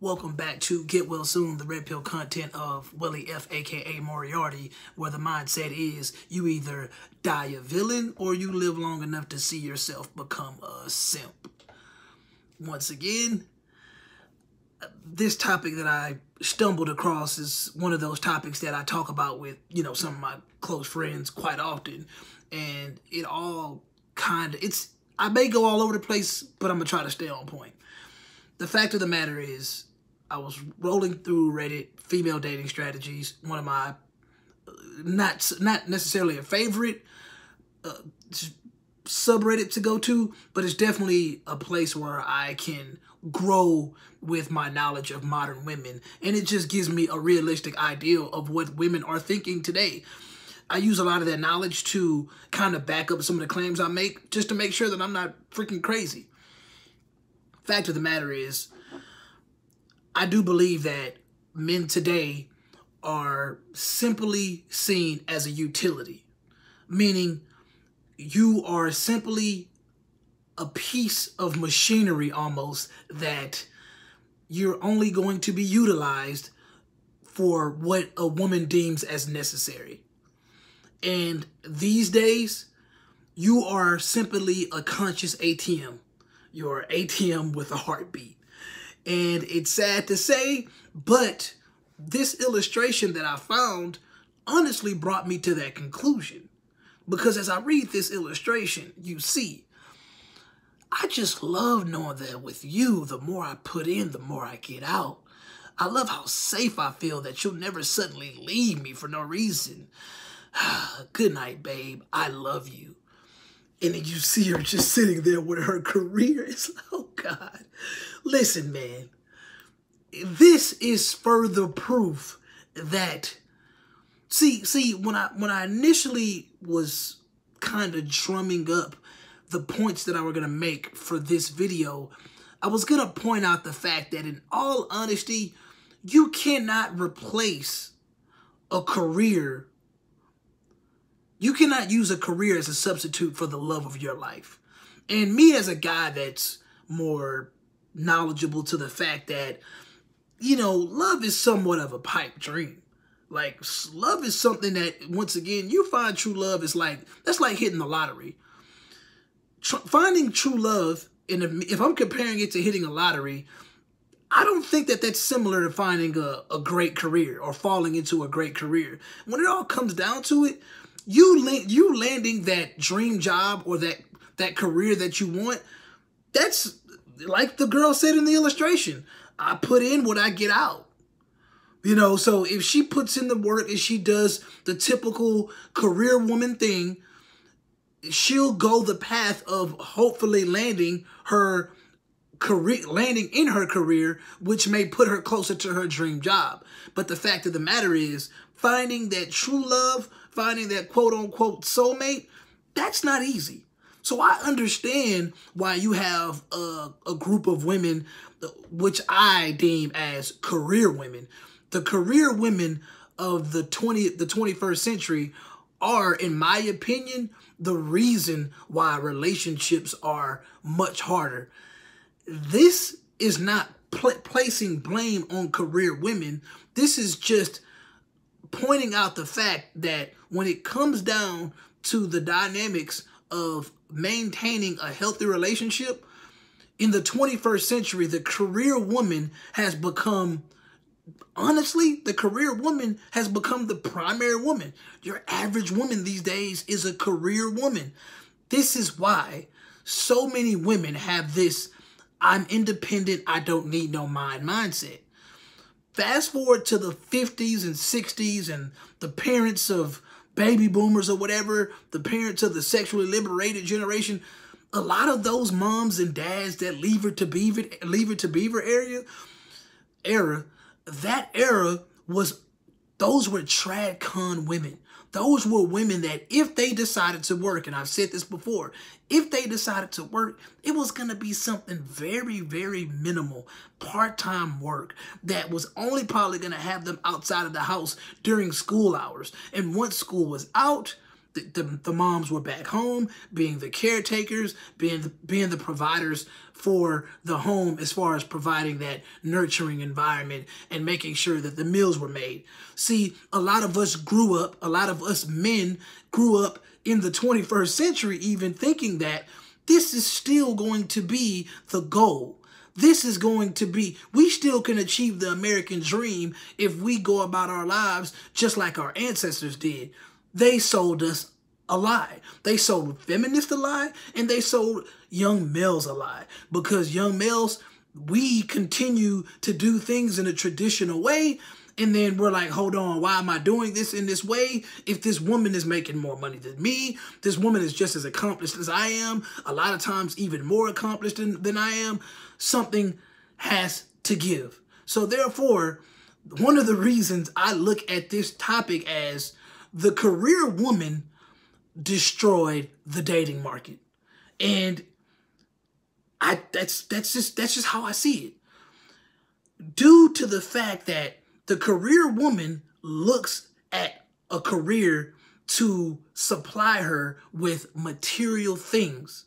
Welcome back to Get Well Soon, the red pill content of Welly F, aka Moriarty, where the mindset is you either die a villain or you live long enough to see yourself become a simp. Once again, this topic that I stumbled across is one of those topics that I talk about with, you know, some of my close friends quite often. And it all kind of, it's, I may go all over the place, but I'm going to try to stay on point. The fact of the matter is, I was rolling through Reddit, female dating strategies, one of my uh, not not necessarily a favorite uh, subreddit to go to, but it's definitely a place where I can grow with my knowledge of modern women, and it just gives me a realistic idea of what women are thinking today. I use a lot of that knowledge to kind of back up some of the claims I make, just to make sure that I'm not freaking crazy. Fact of the matter is, I do believe that men today are simply seen as a utility, meaning you are simply a piece of machinery almost that you're only going to be utilized for what a woman deems as necessary. And these days, you are simply a conscious ATM. You're ATM with a heartbeat. And it's sad to say, but this illustration that I found honestly brought me to that conclusion. Because as I read this illustration, you see, I just love knowing that with you, the more I put in, the more I get out. I love how safe I feel that you'll never suddenly leave me for no reason. Good night, babe. I love you. And then you see her just sitting there with her career. It's like, oh God. Listen, man, this is further proof that see see when I when I initially was kind of drumming up the points that I were gonna make for this video, I was gonna point out the fact that in all honesty, you cannot replace a career. You cannot use a career as a substitute for the love of your life. And me as a guy that's more knowledgeable to the fact that, you know, love is somewhat of a pipe dream. Like, love is something that, once again, you find true love is like, that's like hitting the lottery. Tr finding true love, and if I'm comparing it to hitting a lottery, I don't think that that's similar to finding a, a great career or falling into a great career. When it all comes down to it, you you landing that dream job or that that career that you want, that's like the girl said in the illustration, I put in what I get out. You know, so if she puts in the work and she does the typical career woman thing, she'll go the path of hopefully landing her career, landing in her career, which may put her closer to her dream job. But the fact of the matter is, finding that true love, finding that quote unquote soulmate, that's not easy. So I understand why you have a, a group of women, which I deem as career women. The career women of the 20 the 21st century are, in my opinion, the reason why relationships are much harder. This is not pl placing blame on career women. This is just pointing out the fact that when it comes down to the dynamics of maintaining a healthy relationship, in the 21st century, the career woman has become, honestly, the career woman has become the primary woman. Your average woman these days is a career woman. This is why so many women have this, I'm independent, I don't need no mind mindset. Fast forward to the 50s and 60s and the parents of baby boomers or whatever, the parents of the sexually liberated generation, a lot of those moms and dads that leave it to beaver leave it to beaver area era, that era was those were trad con women. Those were women that if they decided to work, and I've said this before, if they decided to work, it was going to be something very, very minimal, part-time work that was only probably going to have them outside of the house during school hours. And once school was out, the, the, the moms were back home, being the caretakers, being the, being the providers for the home as far as providing that nurturing environment and making sure that the meals were made. See, a lot of us grew up, a lot of us men grew up in the 21st century even thinking that this is still going to be the goal. This is going to be, we still can achieve the American dream if we go about our lives just like our ancestors did. They sold us a lie. They sold feminists a lie and they sold young males a lie because young males, we continue to do things in a traditional way. And then we're like, hold on, why am I doing this in this way? If this woman is making more money than me, this woman is just as accomplished as I am, a lot of times even more accomplished than, than I am, something has to give. So therefore, one of the reasons I look at this topic as the career woman destroyed the dating market. And I that's that's just that's just how I see it. Due to the fact that the career woman looks at a career to supply her with material things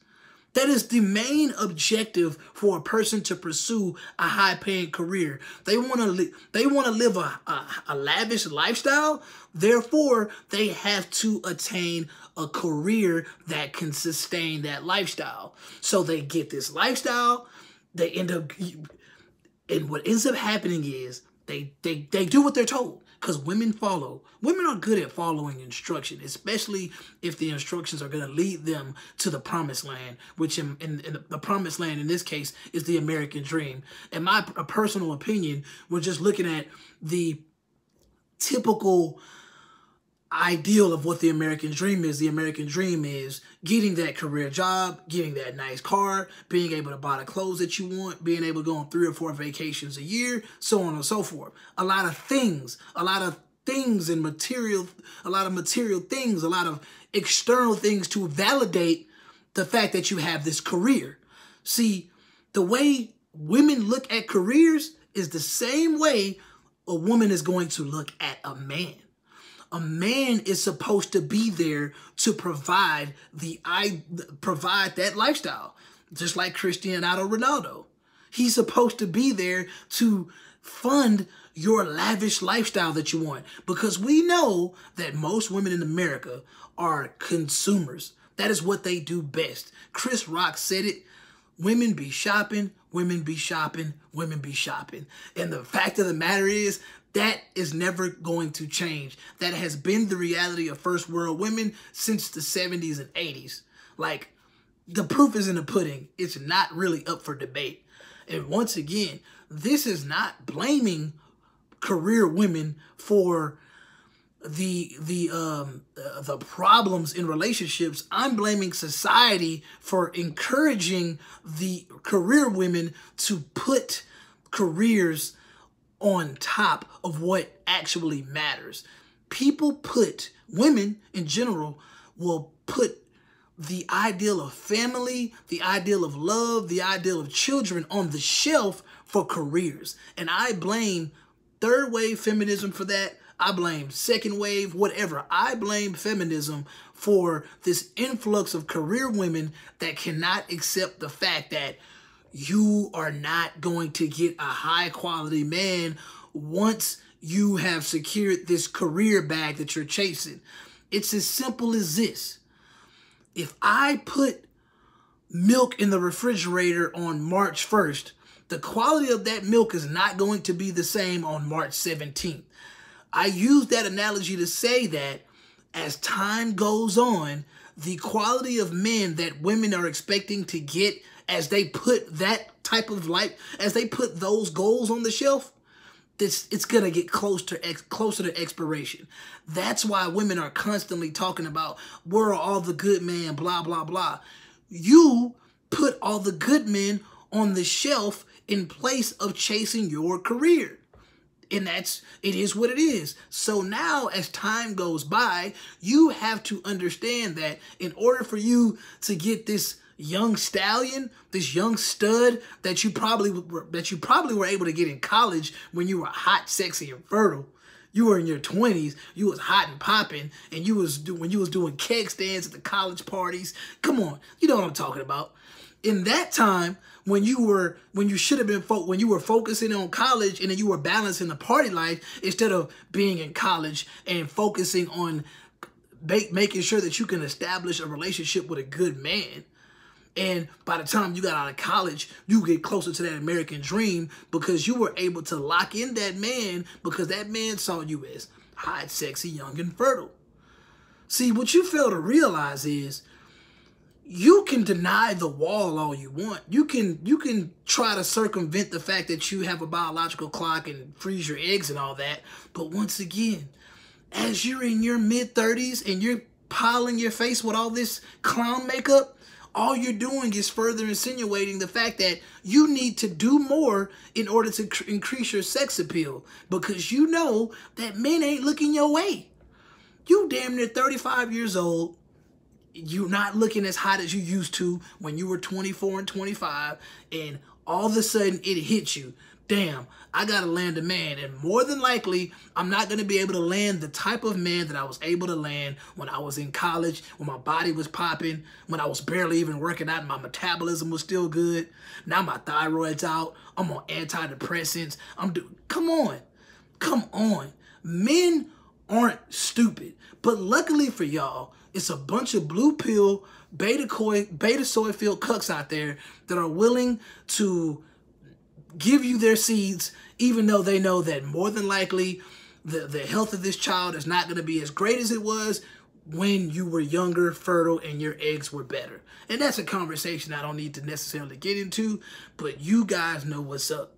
that is the main objective for a person to pursue a high-paying career. They want to they want to live a, a, a lavish lifestyle. Therefore, they have to attain a career that can sustain that lifestyle. So they get this lifestyle. They end up, and what ends up happening is they they they do what they're told because women follow. Women are good at following instruction, especially if the instructions are going to lead them to the promised land, which in, in, in, the promised land in this case is the American dream. In my personal opinion, we're just looking at the typical ideal of what the American dream is. The American dream is getting that career job, getting that nice car, being able to buy the clothes that you want, being able to go on three or four vacations a year, so on and so forth. A lot of things, a lot of things and material, a lot of material things, a lot of external things to validate the fact that you have this career. See, the way women look at careers is the same way a woman is going to look at a man a man is supposed to be there to provide the I provide that lifestyle, just like Cristiano Ronaldo. He's supposed to be there to fund your lavish lifestyle that you want because we know that most women in America are consumers. That is what they do best. Chris Rock said it. Women be shopping, women be shopping, women be shopping. And the fact of the matter is, that is never going to change. That has been the reality of first world women since the 70s and 80s. Like, the proof is in the pudding. It's not really up for debate. And once again, this is not blaming career women for the the um uh, the problems in relationships i'm blaming society for encouraging the career women to put careers on top of what actually matters. People put, women in general, will put the ideal of family, the ideal of love, the ideal of children on the shelf for careers. And I blame third wave feminism for that. I blame second wave, whatever. I blame feminism for this influx of career women that cannot accept the fact that you are not going to get a high quality man once you have secured this career bag that you're chasing. It's as simple as this. If I put milk in the refrigerator on March 1st, the quality of that milk is not going to be the same on March 17th. I use that analogy to say that as time goes on, the quality of men that women are expecting to get as they put that type of life, as they put those goals on the shelf, this it's gonna get close to ex, closer to expiration. That's why women are constantly talking about where are all the good men, blah blah blah. You put all the good men on the shelf in place of chasing your career. And that's it is what it is. So now as time goes by, you have to understand that in order for you to get this young stallion, this young stud that you probably that you probably were able to get in college when you were hot, sexy, and fertile. You were in your 20s, you was hot and popping, and you was do, when you was doing keg stands at the college parties. Come on, you know what I'm talking about. In that time, when you were when you should have been when you were focusing on college and then you were balancing the party life instead of being in college and focusing on making sure that you can establish a relationship with a good man. And by the time you got out of college, you get closer to that American dream because you were able to lock in that man because that man saw you as hot, sexy, young, and fertile. See, what you fail to realize is you can deny the wall all you want. You can you can try to circumvent the fact that you have a biological clock and freeze your eggs and all that. But once again, as you're in your mid 30s and you're piling your face with all this clown makeup, all you're doing is further insinuating the fact that you need to do more in order to increase your sex appeal because you know that men ain't looking your way. You damn near 35 years old. You're not looking as hot as you used to when you were 24 and 25, and all of a sudden it hits you damn, I gotta land a man. And more than likely, I'm not gonna be able to land the type of man that I was able to land when I was in college, when my body was popping, when I was barely even working out, and my metabolism was still good. Now my thyroid's out. I'm on antidepressants. I'm do come on. Come on. Men aren't stupid. But luckily for y'all, it's a bunch of blue pill beta koi beta soy filled cucks out there that are willing to give you their seeds, even though they know that more than likely the, the health of this child is not going to be as great as it was when you were younger, fertile, and your eggs were better. And that's a conversation I don't need to necessarily get into, but you guys know what's up.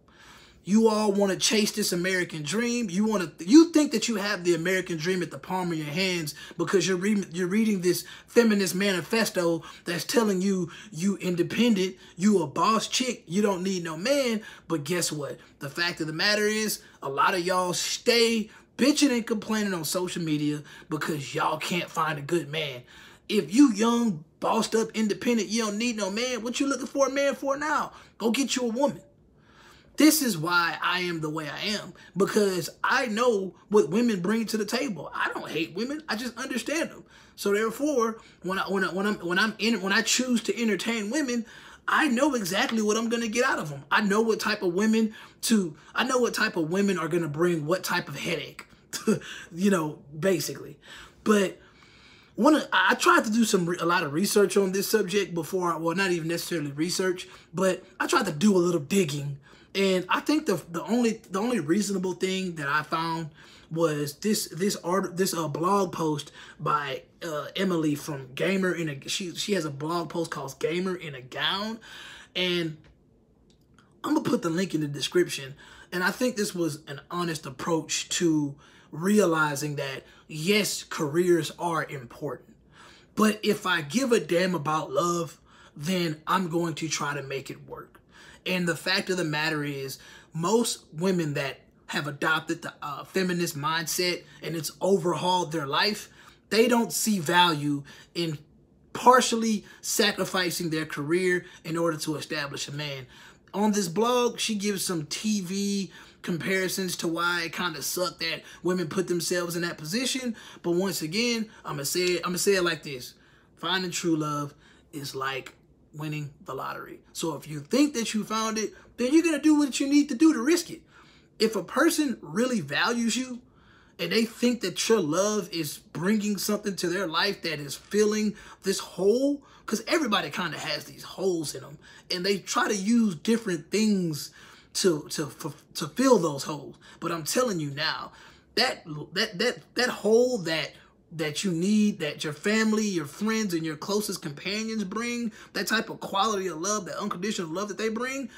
You all want to chase this American dream. You want to you think that you have the American dream at the palm of your hands because you're reading you're reading this feminist manifesto that's telling you you independent, you a boss chick, you don't need no man. But guess what? The fact of the matter is a lot of y'all stay bitching and complaining on social media because y'all can't find a good man. If you young, bossed up, independent, you don't need no man. What you looking for a man for now? Go get you a woman. This is why I am the way I am because I know what women bring to the table. I don't hate women. I just understand them. So therefore, when I when I, when I'm when I'm in when I choose to entertain women, I know exactly what I'm to get out of them. I know what type of women to I know what type of women are to bring what type of headache. you know, basically. But one I tried to do some a lot of research on this subject before well not even necessarily research, but I tried to do a little digging and I think the the only the only reasonable thing that I found was this this art this uh, blog post by uh, Emily from Gamer in a she she has a blog post called Gamer in a Gown, and I'm gonna put the link in the description. And I think this was an honest approach to realizing that yes, careers are important, but if I give a damn about love, then I'm going to try to make it work. And the fact of the matter is, most women that have adopted the uh, feminist mindset and it's overhauled their life, they don't see value in partially sacrificing their career in order to establish a man. On this blog, she gives some TV comparisons to why it kind of sucked that women put themselves in that position. But once again, I'm gonna say it, I'm gonna say it like this: finding true love is like winning the lottery. So if you think that you found it, then you're to do what you need to do to risk it. If a person really values you and they think that your love is bringing something to their life that is filling this hole, because everybody kind of has these holes in them, and they try to use different things to to to fill those holes. But I'm telling you now, that that that that hole that that you need, that your family, your friends, and your closest companions bring, that type of quality of love, that unconditional love that they bring,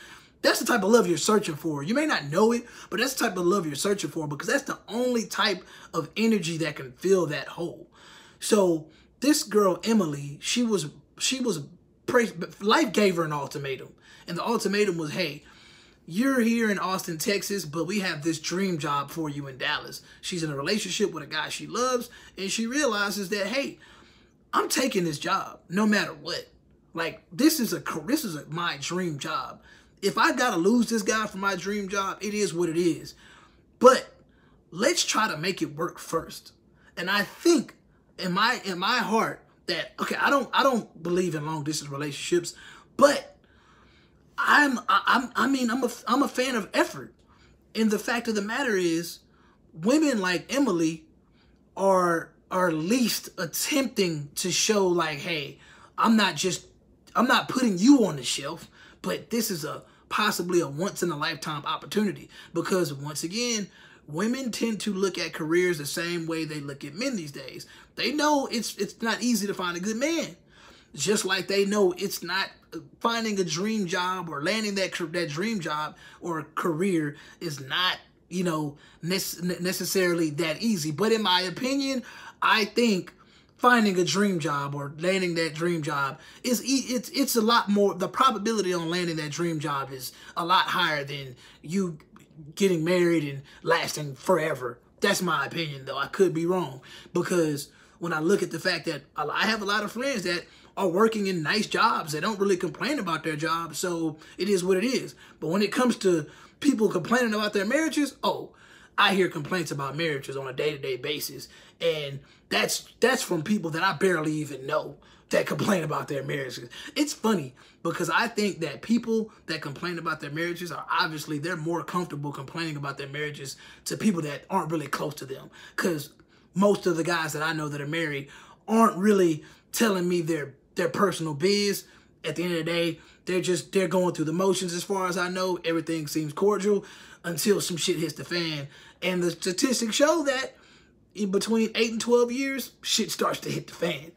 that's the type of love you're searching for. You may not know it, but that's the type of love you're searching for because that's the only type of energy that can fill that hole. So this girl, Emily, she was, she was, life gave her an ultimatum. And the ultimatum was, hey, you're here in Austin, Texas, but we have this dream job for you in Dallas. She's in a relationship with a guy she loves, and she realizes that, hey, I'm taking this job no matter what. Like this is a this is a, my dream job. If I gotta lose this guy for my dream job, it is what it is. But let's try to make it work first. And I think in my in my heart that okay, I don't I don't believe in long distance relationships, but I'm I'm I mean I'm a I'm a fan of effort. And the fact of the matter is women like Emily are are least attempting to show like, hey, I'm not just I'm not putting you on the shelf, but this is a possibly a once in a lifetime opportunity because once again, women tend to look at careers the same way they look at men these days. They know it's it's not easy to find a good man. Just like they know it's not finding a dream job or landing that that dream job or career is not, you know, necessarily that easy. But in my opinion, I think finding a dream job or landing that dream job is it's it's a lot more the probability on landing that dream job is a lot higher than you getting married and lasting forever. That's my opinion though. I could be wrong because when I look at the fact that I have a lot of friends that are working in nice jobs. They don't really complain about their job, so it is what it is. But when it comes to people complaining about their marriages, oh, I hear complaints about marriages on a day-to-day basis. And that's that's from people that I barely even know that complain about their marriages. It's funny because I think that people that complain about their marriages are obviously they're more comfortable complaining about their marriages to people that aren't really close to them. Because most of the guys that I know that are married aren't really telling me their their personal biz. At the end of the day, they're just they're going through the motions as far as I know. Everything seems cordial until some shit hits the fan. And the statistics show that in between 8 and 12 years, shit starts to hit the fan.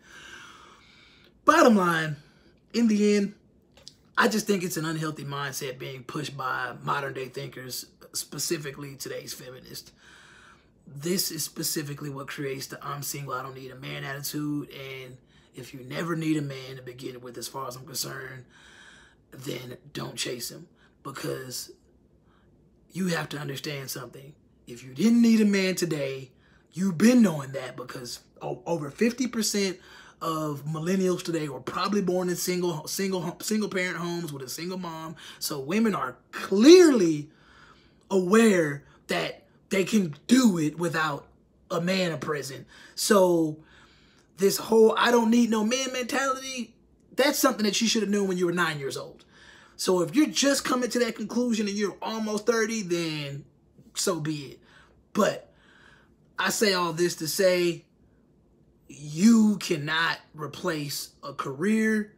Bottom line, in the end, I just think it's an unhealthy mindset being pushed by modern day thinkers, specifically today's feminists. This is specifically what creates the I'm single, I don't need a man attitude. And if you never need a man to begin with, as far as I'm concerned, then don't chase him because you have to understand something. If you didn't need a man today, you've been knowing that because over 50% of millennials today were probably born in single single single parent homes with a single mom. So women are clearly aware that they can do it without a man present. So this whole I don't need no man mentality, that's something that you should have known when you were 9 years old. So if you're just coming to that conclusion and you're almost 30, then so be it. But I say all this to say you cannot replace a career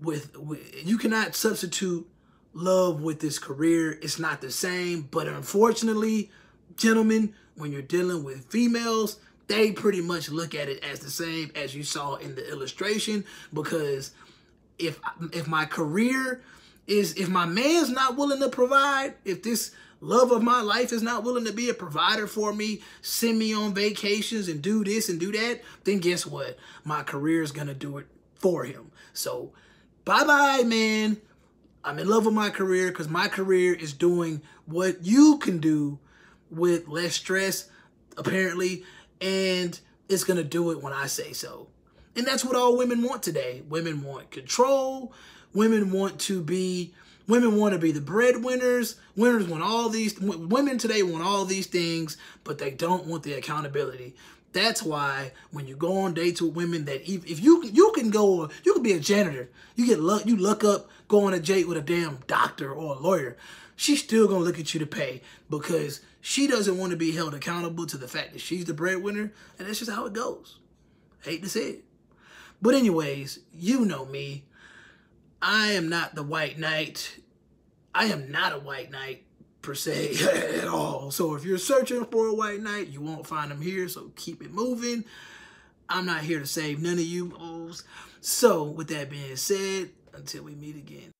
with, with you cannot substitute love with this career. It's not the same. But unfortunately, gentlemen, when you're dealing with females, they pretty much look at it as the same as you saw in the illustration because if if my career is if my man's not willing to provide, if this love of my life is not willing to be a provider for me, send me on vacations and do this and do that, then guess what? My career is going to do it for him. So bye-bye, man. I'm in love with my career because my career is doing what you can do with less stress, apparently, and it's going to do it when I say so. And that's what all women want today. Women want control. Women want to be Women want to be the breadwinners. Winners want all these. Women today want all these things, but they don't want the accountability. That's why when you go on dates with women, that if, if you you can go, you can be a janitor. You get luck. You look up, go on a date with a damn doctor or a lawyer. She's still gonna look at you to pay because she doesn't want to be held accountable to the fact that she's the breadwinner, and that's just how it goes. Hate to say it, but anyways, you know me. I am not the white knight. I am not a white knight per se at all. So if you're searching for a white knight, you won't find them here. So keep it moving. I'm not here to save none of you. So with that being said, until we meet again.